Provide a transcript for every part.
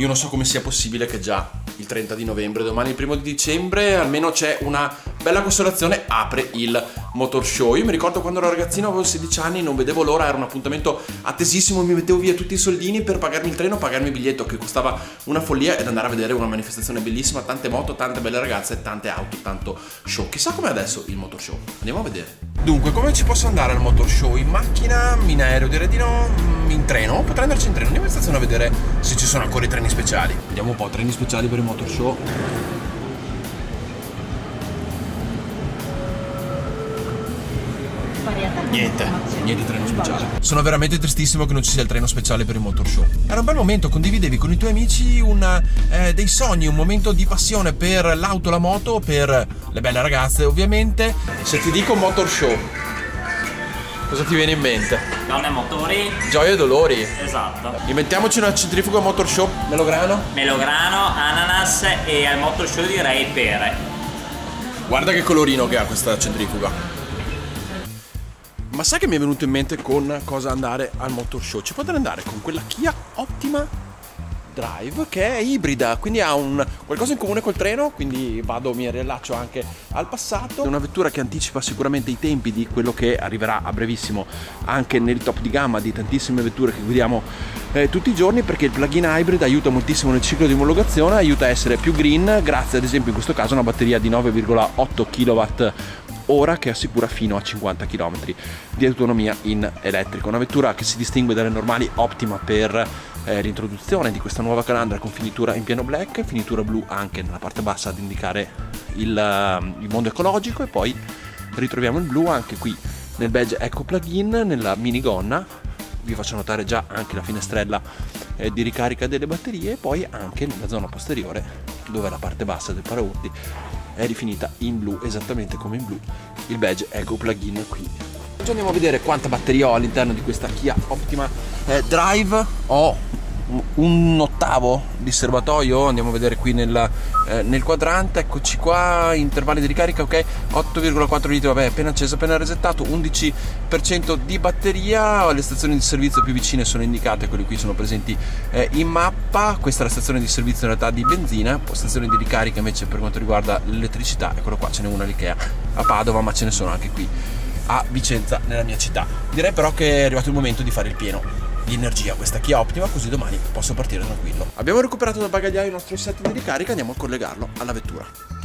io non so come sia possibile che già il 30 di novembre, domani il primo di dicembre, almeno c'è una bella consolazione, apre il Motor Show. Io mi ricordo quando ero ragazzino, avevo 16 anni, non vedevo l'ora, era un appuntamento attesissimo, mi mettevo via tutti i soldini per pagarmi il treno, pagarmi il biglietto che costava una follia ed andare a vedere una manifestazione bellissima, tante moto, tante belle ragazze, tante auto, tanto show. Chissà com'è adesso il Motor Show. Andiamo a vedere. Dunque, come ci posso andare al Motor Show? In macchina, in aereo, direi di no, in treno? Potrei andarci in treno, andiamo in stazione a vedere se ci sono ancora i treni speciali. Vediamo un po', treni speciali per il Motor Show. Niente, niente treno speciale. Sono veramente tristissimo che non ci sia il treno speciale per il motor show. Era un bel momento, condividevi con i tuoi amici una, eh, dei sogni, un momento di passione per l'auto, la moto, per le belle ragazze ovviamente. Se ti dico motor show, cosa ti viene in mente? Donne e motori. Gioia e dolori. Esatto. Inventiamoci una centrifuga motor show melograno. Melograno, ananas e al motor show direi pere. Guarda che colorino che ha questa centrifuga. Ma sai che mi è venuto in mente con cosa andare al motor show? Ci potrei andare con quella Kia Optima Drive che è ibrida, quindi ha un, qualcosa in comune col treno, quindi vado, mi riallaccio anche al passato. È una vettura che anticipa sicuramente i tempi di quello che arriverà a brevissimo anche nel top di gamma di tantissime vetture che guidiamo eh, tutti i giorni perché il plug-in hybrid aiuta moltissimo nel ciclo di omologazione, aiuta a essere più green grazie ad esempio in questo caso a una batteria di 9,8 kW ora che assicura fino a 50 km di autonomia in elettrico. Una vettura che si distingue dalle normali ottima per eh, l'introduzione di questa nuova calandra con finitura in pieno black, finitura blu anche nella parte bassa ad indicare il, uh, il mondo ecologico e poi ritroviamo il blu anche qui nel badge Eco Plugin, nella minigonna vi faccio notare già anche la finestrella eh, di ricarica delle batterie e poi anche nella zona posteriore dove è la parte bassa del paraurti è rifinita in blu, esattamente come in blu il badge Eco Plugin qui. Oggi andiamo a vedere quanta batteria ho all'interno di questa Kia Optima eh, Drive. Ho un ottavo di serbatoio andiamo a vedere qui nel, eh, nel, quadrante eccoci qua intervalli di ricarica ok 8,4 litri vabbè appena acceso appena resettato 11% di batteria le stazioni di servizio più vicine sono indicate quelle qui sono presenti eh, in mappa questa è la stazione di servizio in realtà di benzina stazione di ricarica invece per quanto riguarda l'elettricità eccolo qua ce n'è una all'Ikea a Padova ma ce ne sono anche qui a Vicenza nella mia città. Direi però che è arrivato il momento di fare il pieno di energia questa Kia Optima così domani posso partire tranquillo. Abbiamo recuperato dal bagagliaio il nostro set di ricarica, andiamo a collegarlo alla vettura.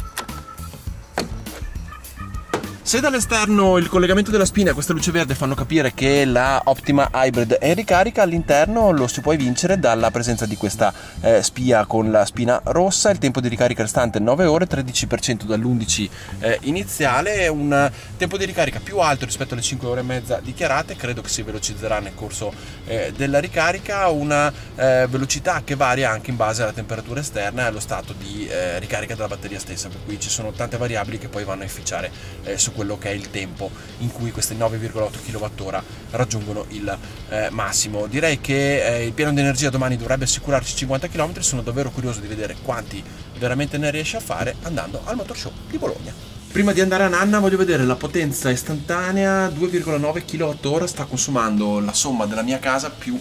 Se dall'esterno il collegamento della spina e questa luce verde fanno capire che la Optima Hybrid è in ricarica, all'interno lo si può evincere dalla presenza di questa eh, spia con la spina rossa, il tempo di ricarica restante 9 ore, 13% dall'11 eh, iniziale, un tempo di ricarica più alto rispetto alle 5 ore e mezza dichiarate, credo che si velocizzerà nel corso eh, della ricarica, una eh, velocità che varia anche in base alla temperatura esterna e allo stato di eh, ricarica della batteria stessa, per cui ci sono tante variabili che poi vanno a inficiare eh, su quello che è il tempo in cui queste 9,8 kWh raggiungono il eh, massimo. Direi che eh, il piano di energia domani dovrebbe assicurarci 50 km, sono davvero curioso di vedere quanti veramente ne riesce a fare andando al Motor Show di Bologna. Prima di andare a Nanna voglio vedere la potenza istantanea. 2,9 kWh sta consumando la somma della mia casa più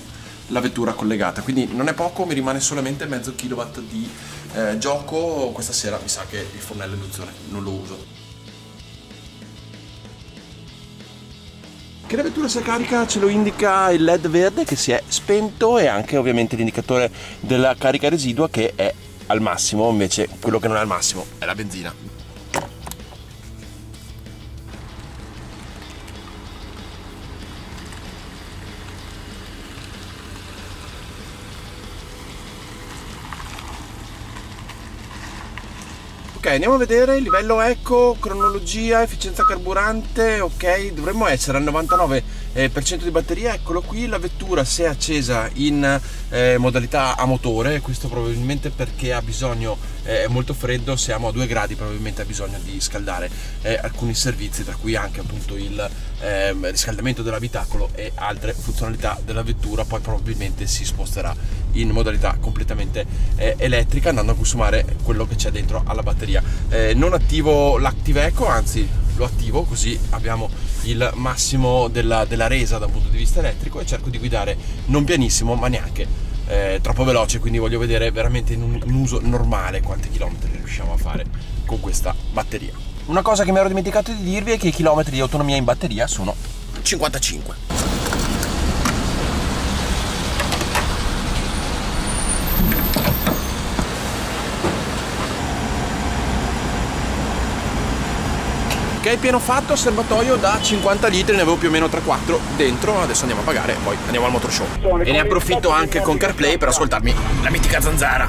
la vettura collegata. Quindi non è poco mi rimane solamente mezzo kilowatt di eh, gioco. Questa sera mi sa che il fornello induzione non lo uso Che la vettura sia carica ce lo indica il LED verde che si è spento e anche ovviamente l'indicatore della carica residua che è al massimo, invece quello che non è al massimo è la benzina. Ok, andiamo a vedere livello eco, cronologia, efficienza carburante, ok, dovremmo essere al 99% eh, di batteria, eccolo qui, la vettura si è accesa in eh, modalità a motore, questo probabilmente perché ha bisogno, eh, è molto freddo, siamo a 2 gradi, probabilmente ha bisogno di scaldare eh, alcuni servizi, tra cui anche appunto il ehm, riscaldamento dell'abitacolo e altre funzionalità della vettura, poi probabilmente si sposterà in modalità completamente eh, elettrica andando a consumare quello che c'è dentro alla batteria eh, non attivo l'Active Eco anzi lo attivo così abbiamo il massimo della, della resa da un punto di vista elettrico e cerco di guidare non pianissimo ma neanche eh, troppo veloce, quindi voglio vedere veramente in un, un uso normale quanti chilometri riusciamo a fare con questa batteria. Una cosa che mi ero dimenticato di dirvi è che i chilometri di autonomia in batteria sono 55. Ok, pieno fatto, serbatoio da 50 litri, ne avevo più o meno 3-4 dentro, adesso andiamo a pagare e poi andiamo al motor show. E ne approfitto anche con CarPlay per ascoltarmi la mitica zanzara.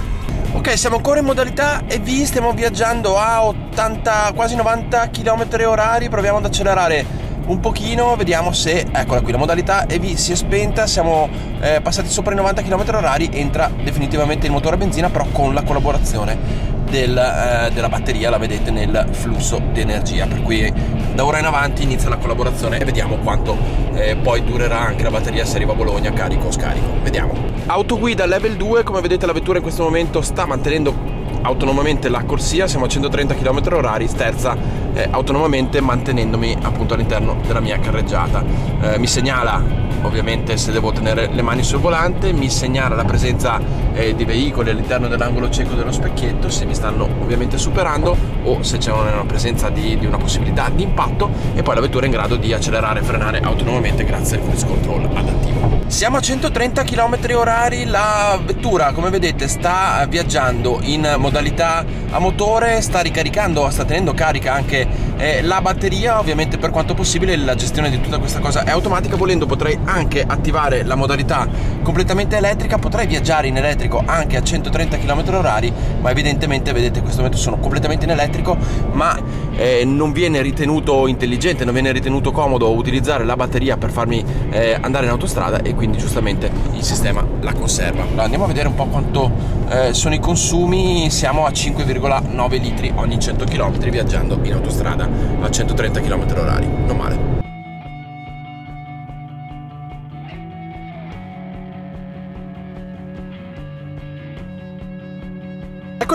Ok, siamo ancora in modalità EV, stiamo viaggiando a 80, quasi 90 km orari, proviamo ad accelerare un pochino, vediamo se, eccola qui, la modalità EV si è spenta, siamo eh, passati sopra i 90 km orari, entra definitivamente il motore a benzina, però con la collaborazione del, eh, della batteria la vedete nel flusso di energia per cui da ora in avanti inizia la collaborazione e vediamo quanto eh, poi durerà anche la batteria se arriva a Bologna carico o scarico. Vediamo. Autoguida level 2 come vedete la vettura in questo momento sta mantenendo autonomamente la corsia, siamo a 130 km h sterza eh, autonomamente mantenendomi appunto all'interno della mia carreggiata. Eh, mi segnala ovviamente se devo tenere le mani sul volante, mi segnala la presenza eh, di veicoli all'interno dell'angolo cieco dello specchietto, se mi stanno ovviamente superando o se c'è una presenza di, di, una possibilità di impatto e poi la vettura è in grado di accelerare e frenare autonomamente grazie al cruise control adattivo. Siamo a 130 km orari, la vettura come vedete sta viaggiando in modalità a motore, sta ricaricando, sta tenendo carica anche eh, la batteria, ovviamente per quanto possibile la gestione di tutta questa cosa è automatica, volendo potrei anche attivare la modalità completamente elettrica, potrei viaggiare in elettrico anche a 130 km orari, ma evidentemente vedete in questo momento sono completamente in elettrico, ma eh, non viene ritenuto intelligente, non viene ritenuto comodo utilizzare la batteria per farmi eh, andare in autostrada e quindi giustamente il sistema la conserva. Allora, andiamo a vedere un po' quanto eh, sono i consumi, siamo a 5,9 litri ogni 100 km viaggiando in autostrada a 130 km orari, non male.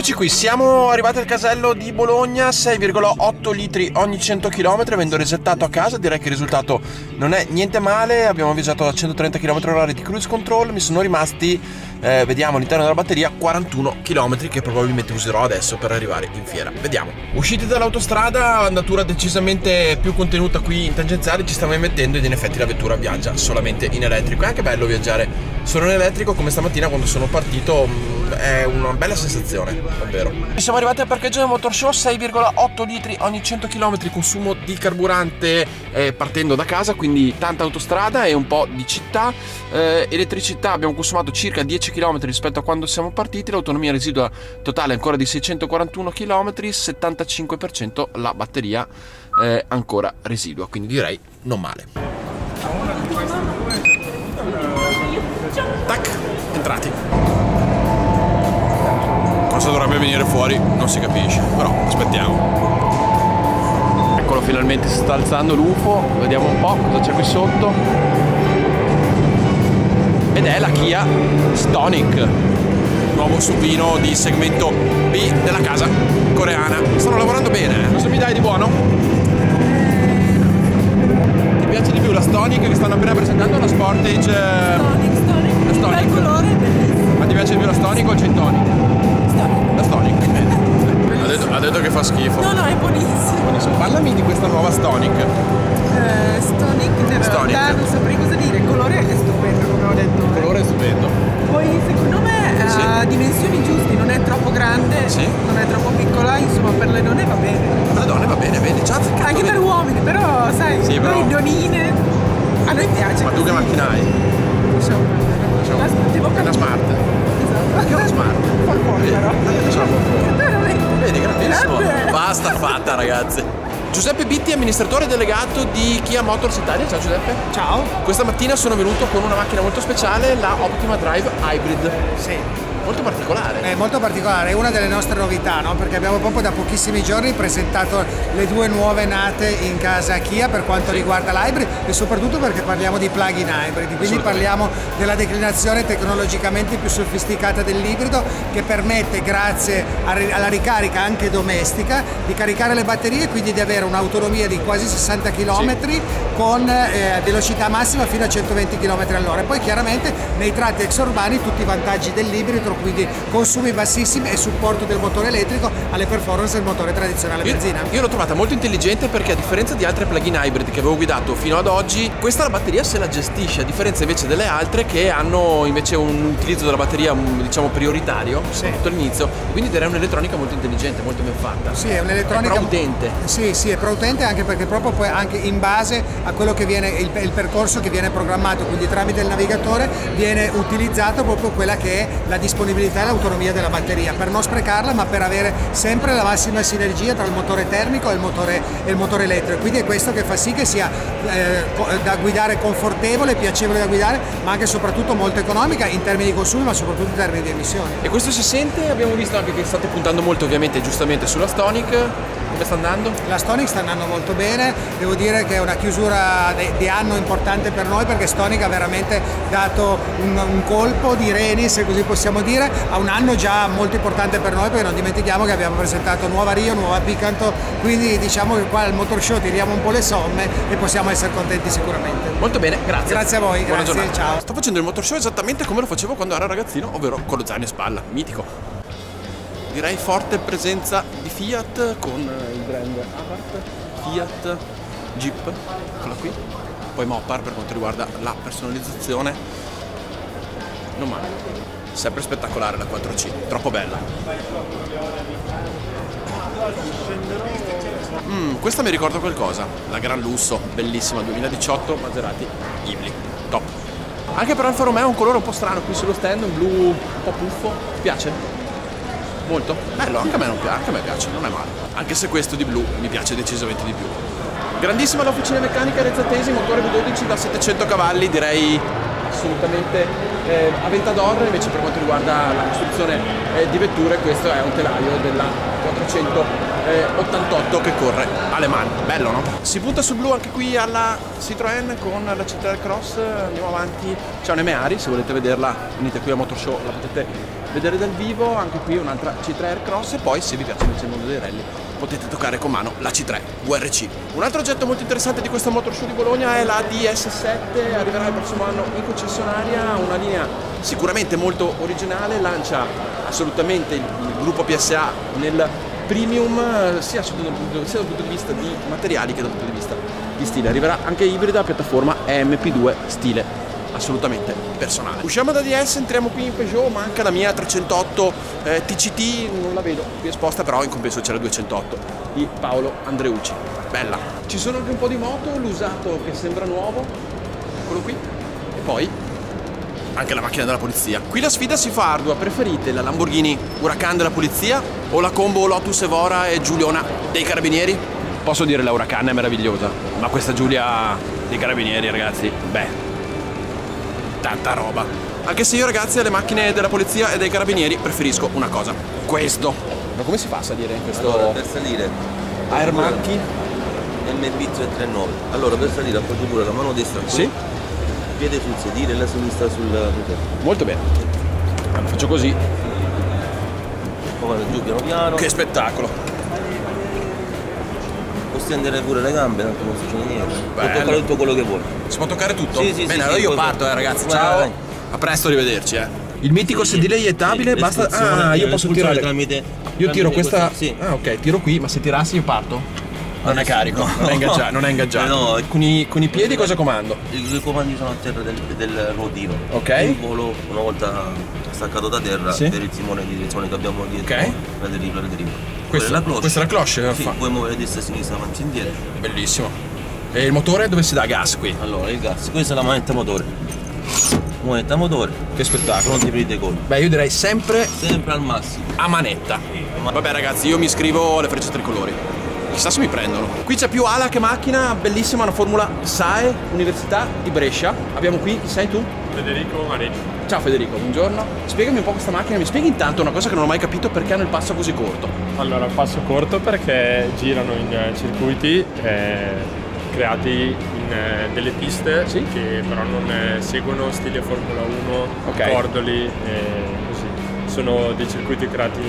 Eccoci qui, siamo arrivati al casello di Bologna, 6,8 litri ogni 100 km, avendo resettato a casa, direi che il risultato non è niente male, abbiamo viaggiato a 130 km h di cruise control, mi sono rimasti, eh, vediamo all'interno della batteria, 41 km che probabilmente userò adesso per arrivare in fiera, vediamo. Usciti dall'autostrada, andatura decisamente più contenuta qui in tangenziale, ci stiamo mettendo ed in effetti la vettura viaggia solamente in elettrico, è anche bello viaggiare solo in elettrico come stamattina quando sono partito mm, è una bella sensazione, davvero. Siamo arrivati al parcheggio del Motor Show, 6,8 litri ogni 100 km consumo di carburante eh, partendo da casa, quindi tanta autostrada e un po' di città. Eh, elettricità abbiamo consumato circa 10 km rispetto a quando siamo partiti, l'autonomia residua totale è ancora di 641 km, 75% la batteria eh, ancora residua, quindi direi non male. Tac, entrati cosa dovrebbe venire fuori non si capisce, però aspettiamo. Eccolo, finalmente si sta alzando l'UFO, vediamo un po' cosa c'è qui sotto. Ed è la Kia Stonic, nuovo supino di segmento B della casa coreana. Stanno lavorando bene, eh? cosa mi dai di buono? Ti piace di più la Stonic che stanno appena presentando la Sportage? Stonic, Stonic, la Stonic. bel colore, bellissimo. Ma ti piace di più la Stonic o il ha, detto, che fa schifo. No, no, è buonissimo. buonissimo. Parlami di questa nuova Stonic. Uh, Stonic, in Stonic. realtà non saprei cosa dire. Il colore è stupendo, come ho detto. Il colore è stupendo. Poi secondo me sì. ha dimensioni giuste, non è troppo grande, sì. non è troppo piccola, insomma per le donne va bene. Per le donne va bene, vedi, già Anche per uomini, però sai, sì, però... noi donine, a noi piace. Ma così. tu che macchina hai? Lasciamo perdere. Lasciamo... È una smart. Che è smart. Vedi, grandissimo. Basta fatta, ragazzi. Giuseppe Bitti, amministratore delegato di Kia Motors Italia. Ciao Giuseppe. Ciao. Questa mattina sono venuto con una macchina molto speciale, la Optima Drive Hybrid. Sì. Molto particolare. È molto particolare, è una delle nostre novità, no? perché abbiamo proprio da pochissimi giorni presentato le due nuove nate in casa Kia per quanto riguarda l'hybrid e soprattutto perché parliamo di plug-in hybrid, quindi parliamo della declinazione tecnologicamente più sofisticata dell'ibrido che permette grazie alla ricarica anche domestica di caricare le batterie e quindi di avere un'autonomia di quasi 60 km sì. con eh, velocità massima fino a 120 km all'ora. Poi chiaramente nei tratti exurbani tutti i vantaggi dell'ibrido, quindi consumi bassissimi e supporto del motore elettrico alle performance del motore tradizionale io, benzina. Io l'ho trovata molto intelligente perché a differenza di altre plug-in hybrid che avevo guidato fino ad oggi, questa la batteria se la gestisce, a differenza invece delle altre che hanno invece un utilizzo della batteria diciamo prioritario, sì. soprattutto all'inizio, quindi direi un'elettronica molto intelligente, molto ben fatta. Sì, è un'elettronica... È pro-utente. Sì, sì, è pro-utente anche perché proprio poi anche in base a quello che viene, il, il percorso che viene programmato, quindi tramite il navigatore viene utilizzato proprio quella che è la disponibilità e l'autonomia della batteria, per non sprecarla ma per avere sempre la massima sinergia tra il motore termico e il motore, e il motore elettrico. Quindi è questo che fa sì che sia eh, da guidare confortevole, piacevole da guidare, ma anche e soprattutto molto economica in termini di consumi ma soprattutto in termini di emissioni. E questo si sente, abbiamo visto anche che state puntando molto ovviamente giustamente sulla Stonic come sta andando? La Stonic sta andando molto bene, devo dire che è una chiusura di anno importante per noi perché Stonic ha veramente dato un, un, colpo di reni, se così possiamo dire, a un anno già molto importante per noi perché non dimentichiamo che abbiamo presentato nuova Rio, nuova Picanto, quindi diciamo che qua al Motor Show tiriamo un po' le somme e possiamo essere contenti sicuramente. Molto bene, grazie. Grazie a voi, Buona grazie, giornata. ciao. Sto facendo il Motor Show esattamente come lo facevo quando ero ragazzino, ovvero con lo zaino in spalla, mitico direi forte presenza di Fiat con il brand Abarth, Fiat, Jeep, eccola qui, poi Mopar per quanto riguarda la personalizzazione, non male, sempre spettacolare la 4C, troppo bella. Mm, questa mi ricorda qualcosa, la Gran Lusso, bellissima 2018 Maserati Ghibli, top. Anche per Alfa Romeo un colore un po' strano qui sullo stand, un blu un po' puffo, ti piace? Molto? Bello, anche a me non piace, anche a me piace, non è male. Anche se questo di blu mi piace decisamente di più. Grandissima l'officina meccanica Rezzatesi, motore V12 da 700 cavalli, direi assolutamente eh, Aventador, invece per quanto riguarda la costruzione eh, di vetture questo è un telaio della 488 che corre alle mani, bello no? Si punta sul blu anche qui alla Citroën con la Citroën Cross, andiamo avanti, c'è un Meari, se volete vederla venite qui a Motor Show, la potete vedere dal vivo, anche qui un'altra C3 Cross. E poi se vi piace invece il mondo dei rally potete toccare con mano la C3 VRC. Un altro oggetto molto interessante di questo Motor Show di Bologna è la DS7, arriverà il prossimo anno in concessionaria, una linea sicuramente molto originale, lancia assolutamente il, il gruppo PSA nel premium sia, sia, dal punto di vista di materiali che dal punto di vista di stile. Arriverà anche ibrida piattaforma MP2 stile assolutamente personale. Usciamo da DS, entriamo qui in Peugeot, manca la mia 308 eh, TCT, non la vedo qui esposta, però in compenso c'è la 208 di Paolo Andreucci. Bella. Ci sono anche un po' di moto, l'usato che sembra nuovo, eccolo qui, e poi anche la macchina della polizia. Qui la sfida si fa ardua, preferite la Lamborghini Huracan della polizia o la combo Lotus Evora e Giuliona dei carabinieri? Posso dire la Huracan è meravigliosa, ma questa Giulia dei carabinieri ragazzi, beh, tanta roba. Anche se io ragazzi alle macchine della polizia e dei carabinieri preferisco una cosa, questo. Ma come si fa a salire in questo... Allora, per salire... Air Monkey? MB339. Allora, per salire appoggi pure la mano destra qui. Sì. Piede sul sedile e la sinistra sul sul Molto bene. Allora, faccio così. Poi vado giù piano piano. Che spettacolo. Stendere pure le gambe, tanto non succede niente. Puoi toccare tutto quello che vuoi. Si può toccare tutto? Sì, sì, Bene, sì, allora sì, io parto, eh, ragazzi. Vai, Ciao. vai. A presto, arrivederci, eh. Il mitico Sì, sedile iettabile, sì, basta. Ah, io eh, posso tirare. tramite- Io tramite tiro questa. questo, sì. Ah, ok, tiro qui, ma se tirassi io parto? Non è carico, no. non è ingaggiato. Non è ingaggiato. No. Con, i, con i piedi cosa comando? I, i comandi sono a terra del, del ruotino. Ok. Il volo, una volta staccato da terra, Sì. per il timone di direzione che abbiamo dietro, Ok. la deriva, la deriva. Questa, è la cloche. questa è la cloche, Sì, fa- puoi muovere destra e sinistra, avanti e indietro. bellissimo. E il motore dove si dà gas qui? Allora, il gas, questa è la manetta motore. Manetta motore, Che spettacolo. pronti per il decollo. Beh, io direi sempre Sempre al massimo. a manetta. Vabbè ragazzi, io mi iscrivo alle frecce tricolori. Chissà se mi prendono. Qui c'è più ala che macchina, bellissima, una formula SAE, Università di Brescia. Abbiamo qui, chi sei tu? Federico Marini. Ciao Federico, buongiorno. Spiegami un po' questa macchina, mi spieghi intanto una cosa che non ho mai capito perché hanno il passo così corto. Allora, passo corto perché girano in eh, circuiti eh, creati in eh, delle piste Sì. che però non eh, seguono stile Formula 1, Ok. cordoli e così. Sono dei circuiti creati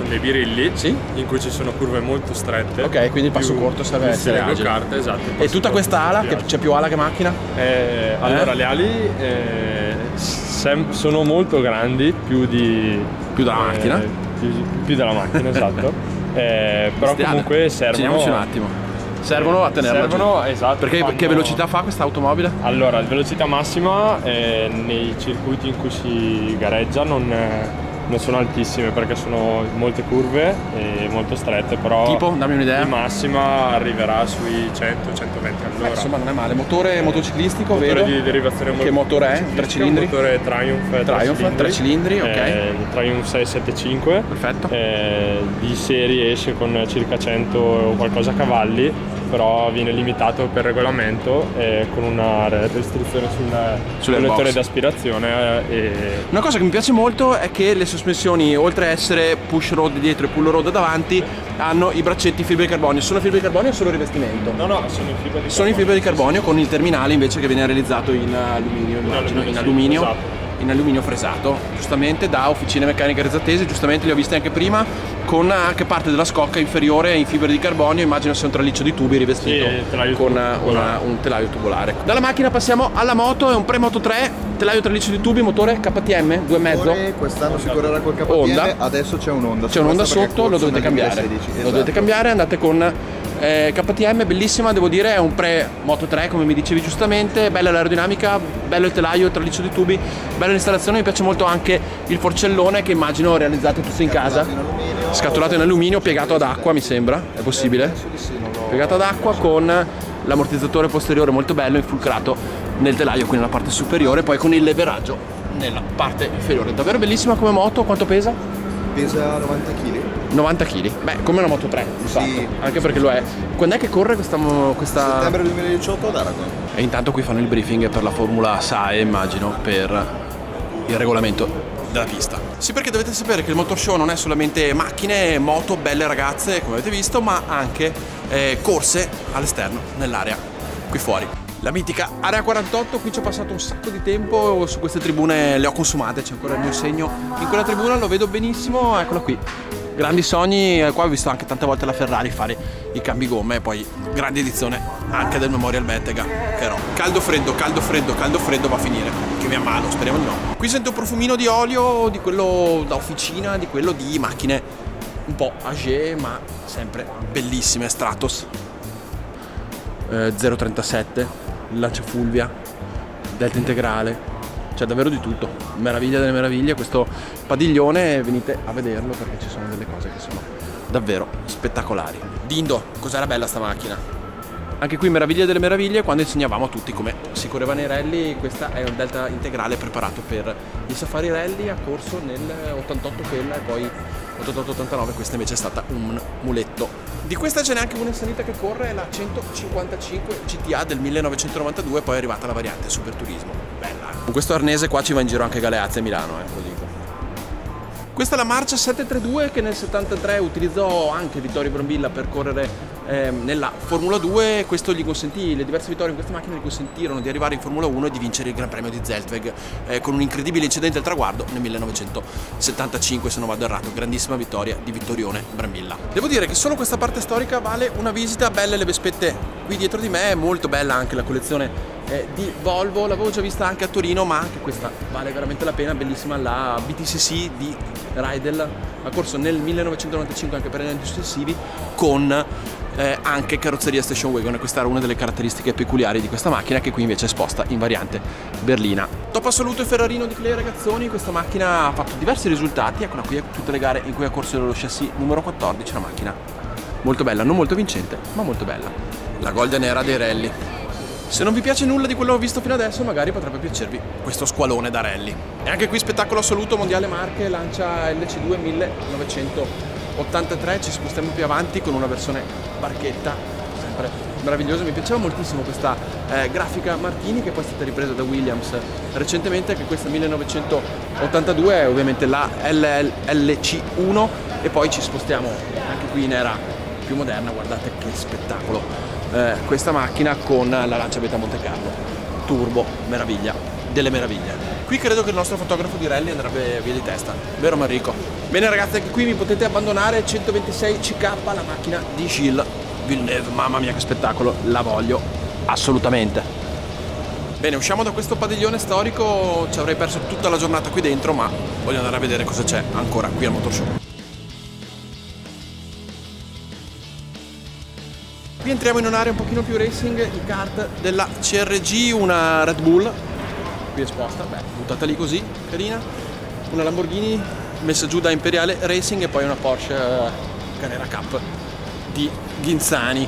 con dei birilli Sì. in cui ci sono curve molto strette. Ok, quindi il passo più- corto serve più essere agile. go-kart, esatto. E tutta questa ala, che c'è più ala che macchina? Eh, allora, le ali eh, sono molto grandi, più di... Più della macchina? Più, più della macchina, esatto. Eh, però Bestiale. comunque servono... Giriamoci un attimo. Servono a tenerla Servono, giù. esatto. Perché fanno- che velocità fa questa automobile? Allora, la velocità massima eh, nei circuiti in cui si gareggia non, eh, non sono altissime perché sono molte curve e molto strette, però Tipo, dammi un'idea. di massima arriverà sui 100-120 all'ora. Beh, insomma non è male. Motore motociclistico, Motore vero? di derivazione Che motore è? Tre cilindri? Motore Triumph, Triumph, tre cilindri, ok. Eh, Triumph 675. Perfetto. Eh, di serie esce con circa 100 o qualcosa cavalli, però viene limitato per regolamento eh, con una re- restrizione sul collettore d'aspirazione eh, e Una cosa che mi piace molto è che le sospensioni, oltre a essere push road dietro e pull road davanti, hanno i braccetti fibra di carbonio. Sono fibra di carbonio o solo rivestimento? No, no, sono in fibra di Sono in fibra di carbonio con il terminale invece che viene realizzato in alluminio, immagino, alluminio, in sì, alluminio, esatto. In alluminio fresato, giustamente da officine meccaniche rezzatesi, giustamente li ho viste anche prima, con anche parte della scocca inferiore in fibra di carbonio, immagino sia un traliccio di tubi rivestito Sì, con una- un telaio tubolare. Dalla macchina passiamo alla moto, è un pre-moto 3, telaio traliccio di tubi, motore KTM, 2,5. Motore, Quest'anno si correrà col KTM, Onda. adesso c'è un'onda. C'è un'onda sotto, lo dovete cambiare. 2016, Lo esatto. dovete cambiare, andate con eh, KTM, bellissima, devo dire, è un pre Moto 3 come mi dicevi giustamente, bella l'aerodinamica, bello il telaio, il traliccio di tubi, bella l'installazione, mi piace molto anche il forcellone che immagino realizzate tutti in casa. Scatolato in alluminio, piegato ad acqua mi sembra, è possibile? Piegato ad acqua con l'ammortizzatore posteriore molto bello, infulcrato nel telaio, quindi nella parte superiore, poi con il leveraggio nella parte inferiore. Davvero bellissima come moto, quanto pesa? Pesa 90 kg. 90 kg. Beh, come una Moto 3, di Sì. fatto. Anche perché lo è. Quando è che corre questa, questa... Settembre 2018 ad Aragon. E intanto qui fanno il briefing per la Formula SAE, immagino, per il regolamento della pista. Sì, perché dovete sapere che il motor show non è solamente macchine, moto, belle ragazze, come avete visto, ma anche eh, corse all'esterno, nell'area, qui fuori. La mitica Area 48, qui ci ho passato un sacco di tempo, su queste tribune le ho consumate, c'è ancora il mio segno in quella tribuna, lo vedo benissimo, eccola qui. Grandi sogni, eh, qua ho visto anche tante volte la Ferrari fare i cambi gomme e poi grande edizione anche del Memorial Bettega, no. Caldo freddo, caldo freddo, caldo freddo va a finire, che mi ammalo, speriamo di no. Qui sento un profumino di olio, di quello da officina, di quello di macchine un po' age, ma sempre bellissime, Stratos eh, 037, Lancia Fulvia, Delta Integrale, c'è davvero di tutto, meraviglia delle meraviglie, questo padiglione venite a vederlo perché ci sono delle cose che sono davvero spettacolari. Dindo, cos'era bella sta macchina? Anche qui meraviglia delle meraviglie quando insegnavamo a tutti come si correva nei rally, questa è un delta integrale preparato per i safari rally a corso nel 88 quella e poi 88-89 questa invece è stata un muletto. Di questa ce n'è anche una salita che corre, la 155 GTA del 1992, poi è arrivata la variante Super Turismo. Bella. Eh. Con questo arnese qua ci va in giro anche Galeazzi a Milano, eh, lo dico. Questa è la Marcia 732 che nel 73 utilizzò anche Vittorio Brambilla per correre ehm, nella Formula 2. Questo gli consentì, le diverse vittorie in queste macchine gli consentirono di arrivare in Formula 1 e di vincere il Gran Premio di Zeltweg eh, con un incredibile incidente al traguardo nel 1975, se non vado errato. Grandissima vittoria di Vittorione Brambilla. Devo dire che solo questa parte storica vale una visita. Belle le vespette qui dietro di me, è molto bella anche la collezione eh, di Volvo, l'avevo già vista anche a Torino, ma anche questa vale veramente la pena, bellissima la BTCC di Rydell, ha corso nel 1995 anche per gli anni successivi con eh, anche carrozzeria station wagon e questa era una delle caratteristiche peculiari di questa macchina che qui invece è esposta in variante berlina. Top assoluto e Ferrarino di Clay ragazzoni, questa macchina ha fatto diversi risultati, eccola qui tutte le gare in cui ha corso lo chassis numero 14, la macchina molto bella, non molto vincente, ma molto bella. La Golden Era dei rally. Se non vi piace nulla di quello che ho visto fino adesso, magari potrebbe piacervi questo squalone da rally. E anche qui spettacolo assoluto mondiale Marche, lancia LC2 83 ci spostiamo più avanti con una versione barchetta, sempre meravigliosa. Mi piaceva moltissimo questa eh, grafica Martini che poi è stata ripresa da Williams recentemente, che questa 1982 è ovviamente la LLC1 e poi ci spostiamo anche qui in era più moderna, guardate che spettacolo. Eh, questa macchina con la Lancia Beta Monte Carlo, turbo, meraviglia, delle meraviglie. Qui credo che il nostro fotografo di rally andrebbe via di testa, vero Manrico? Bene ragazzi, anche qui mi potete abbandonare 126 CK la macchina di Gilles Villeneuve, mamma mia che spettacolo, la voglio assolutamente. Bene, usciamo da questo padiglione storico, ci avrei perso tutta la giornata qui dentro, ma voglio andare a vedere cosa c'è ancora qui al Motor Show. Entriamo in un'area un pochino più racing, i kart della CRG, una Red Bull, qui esposta, beh, buttata lì così, carina, una Lamborghini messa giù da Imperiale Racing e poi una Porsche Carrera Cup di Ghinzani,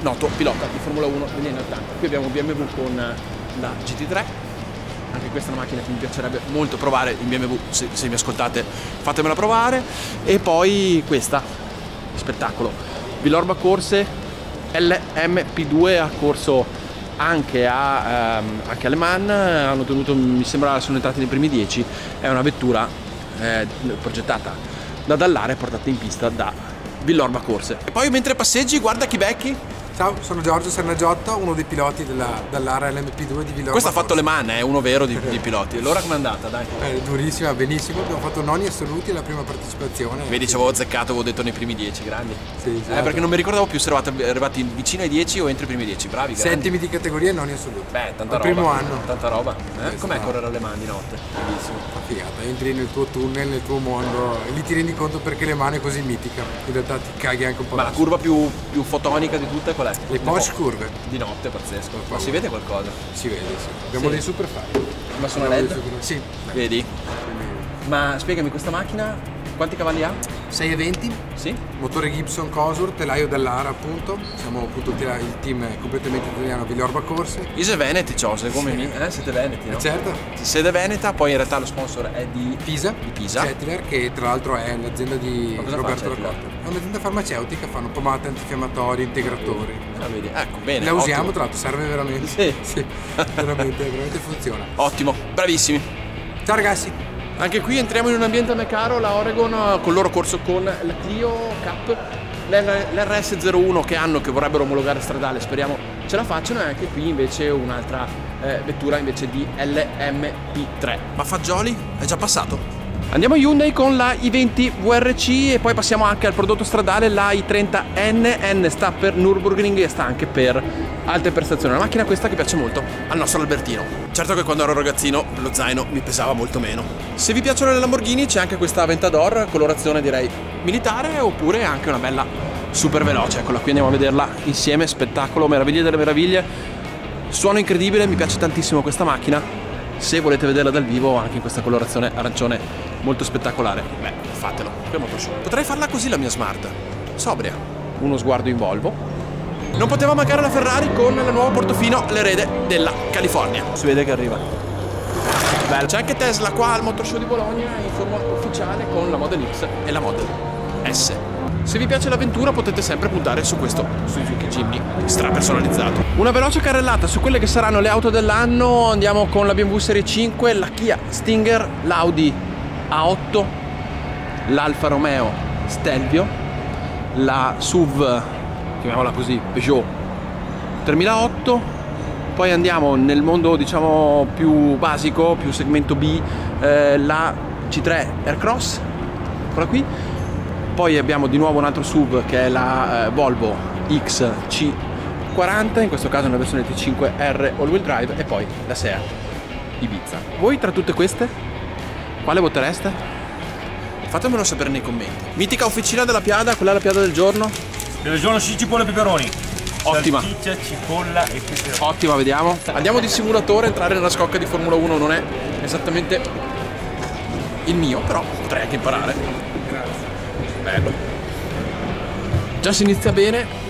noto pilota di Formula 1 degli anni 80. Qui abbiamo BMW con la GT3, anche questa è una macchina che mi piacerebbe molto provare in BMW, se, se mi ascoltate fatemela provare, e poi questa, spettacolo, Villorba Corse LMP2 ha corso anche, a, ehm, anche a Le Mans, hanno tenuto, mi sembra sono entrati nei primi 10, è una vettura eh, progettata da Dallare portata in pista da Villorba Corse. E poi mentre passeggi guarda chi becchi, Ciao, sono Giorgio Sernagiotto, uno dei piloti della, dell'area LMP2 di Villorba. questo ha fatto le man, è uno vero di, di piloti. Allora com'è andata, dai? È durissima, benissimo, abbiamo fatto noni assoluti alla prima partecipazione. Vedi, ci avevo azzeccato, avevo detto nei primi 10, grandi. Sì, Eh, esatto. perché non mi ricordavo più se eravate arrivati vicino ai 10 o entro i primi 10, bravi, grandi. Settimi di categoria e noni assoluti. Beh, tanta Al roba. primo anno. Tanta roba. Eh? Sì, Com'è correre alle mani di notte? Bellissimo. Una figata, entri nel tuo tunnel, nel tuo mondo e lì ti rendi conto perché le mani è così mitica. In realtà ti caghi anche un po'. Ma la curva più, più fotonica di tutte qual è? Le Porsche curve. Di notte, pazzesco. Ma si vede qualcosa? Si vede, sì. Abbiamo Sì. dei super fari. Ma sono Abbiamo LED? super- Sì. Vedi? Quindi Ma spiegami, questa macchina quanti cavalli ha? 6,20, Sì? motore Gibson Cosur, telaio dell'Ara appunto. Siamo appunto il team completamente italiano Villorba Corse. Ise Veneti c'ho, sei come me, eh? Siete veneti, no? Certo, Sede Veneta, poi in realtà lo sponsor è di Pisa, Di Pisa. Cettiler, che tra l'altro è l'azienda di Roberto? Lacotta. È un'azienda farmaceutica, fanno pomate antinfiammatori, integratori. Ah, vedi? Ecco, bene. La usiamo, ottimo. tra l'altro serve veramente. Sì. sì veramente, veramente funziona. Ottimo, bravissimi. Ciao ragazzi! Anche qui entriamo in un ambiente a me caro, la Oregon con il loro corso con la Clio Cup, l'R- l'RS01 che hanno, che vorrebbero omologare stradale, speriamo ce la facciano, e anche qui invece un'altra eh, vettura invece di LMP3. Ma Fagioli è già passato? Andiamo a Hyundai con la i20 VRC e poi passiamo anche al prodotto stradale, la i30N, N sta per Nürburgring e sta anche per alte prestazioni. Una macchina questa che piace molto al nostro Albertino. Certo che quando ero ragazzino lo zaino mi pesava molto meno. Se vi piacciono le Lamborghini c'è anche questa Aventador, colorazione direi militare, oppure anche una bella super veloce. Eccola qui andiamo a vederla insieme, spettacolo, meraviglie delle meraviglie. Suono incredibile, mi piace tantissimo questa macchina. Se volete vederla dal vivo anche in questa colorazione arancione molto spettacolare, beh, fatelo. Qui è molto show. Potrei farla così la mia smart. Sobria. Uno sguardo in Volvo. Non poteva mancare la Ferrari con la nuova Portofino, l'erede della California. Si vede che arriva. Bello. C'è anche Tesla qua al Motor Show di Bologna in forma ufficiale con la Model X e la Model S. Se vi piace l'avventura potete sempre puntare su questo Suzuki Jimny stra personalizzato. Una veloce carrellata su quelle che saranno le auto dell'anno. Andiamo con la BMW Serie 5, la Kia Stinger, l'Audi A8, l'Alfa Romeo Stelvio, la SUV, chiamiamola così, Peugeot 3008, poi andiamo nel mondo diciamo più basico, più segmento B, eh, la C3 Aircross, quella qui, poi abbiamo di nuovo un altro SUV che è la eh, Volvo XC40, in questo caso è una versione T5R all-wheel drive e poi la Seat Ibiza. Voi tra tutte queste, quale votereste? Fatemelo sapere nei commenti. Mitica officina della piada, qual è la piada del giorno? Giorno ci cipolla e peperoni. Ottima. Salsiccia, cipolla e peperoni. Ottima, vediamo. Andiamo di simulatore, entrare nella scocca di Formula 1 non è esattamente il mio, però potrei anche imparare. Grazie. Bello. Già si inizia bene.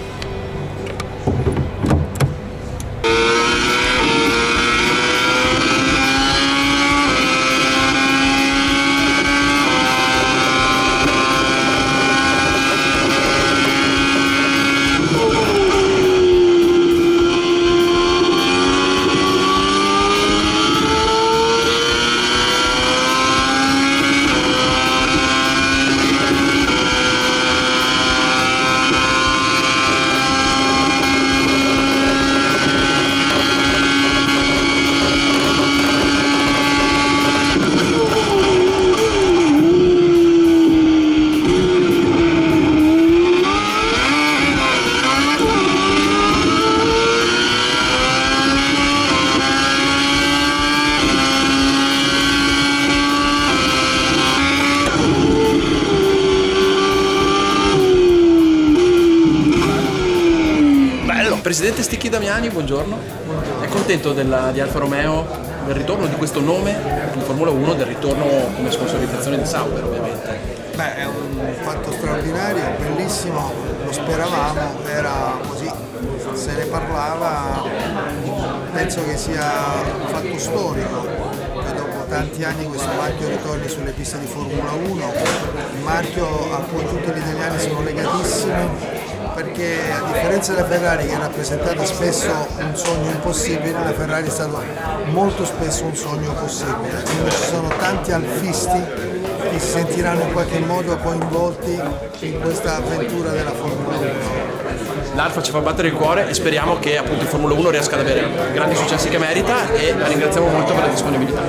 Buongiorno. È contento della- di Alfa Romeo, del ritorno di questo nome in Formula 1, del ritorno come sponsorizzazione di Sauber ovviamente? Beh, è un fatto straordinario, bellissimo, lo speravamo, era così, se ne parlava, penso che sia un fatto storico, tanti anni questo marchio ritorni sulle piste di Formula 1, un marchio a cui tutti gli italiani sono legatissimi, perché a differenza della Ferrari che è rappresentata spesso un sogno impossibile, la Ferrari è stato molto spesso un sogno possibile, quindi ci sono tanti alfisti che si sentiranno in qualche modo coinvolti in questa avventura della Formula 1. L'Alfa ci fa battere il cuore e speriamo che appunto in Formula 1 riesca ad avere grandi successi che merita e la ringraziamo molto per la disponibilità.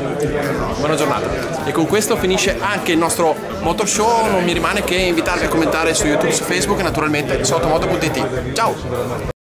Buona giornata. E con questo finisce anche il nostro Motor Show, non mi rimane che invitarvi a commentare su YouTube, su Facebook e naturalmente su automoto.it. Ciao!